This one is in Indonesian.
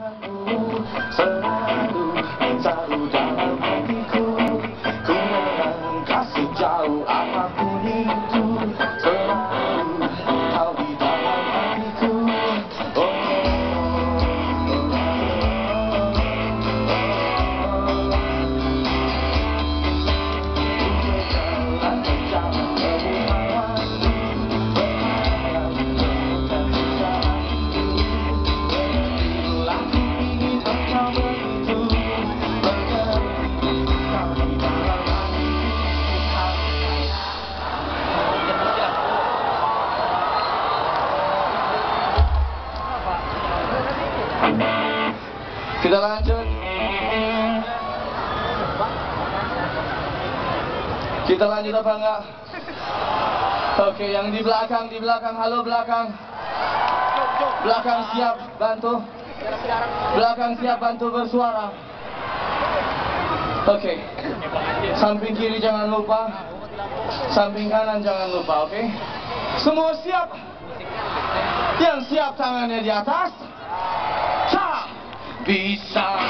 Selalu sejauh apa pun itu Kita lanjut. Kita lanjut apa enggak? Oke, yang di belakang, di belakang, halo belakang. Belakang siap bantu. Belakang siap bantu bersuara. Oke. Samping kiri jangan lupa. Samping kanan jangan lupa, oke? Semua siap? Yang siap tangannya di atas. cobiça.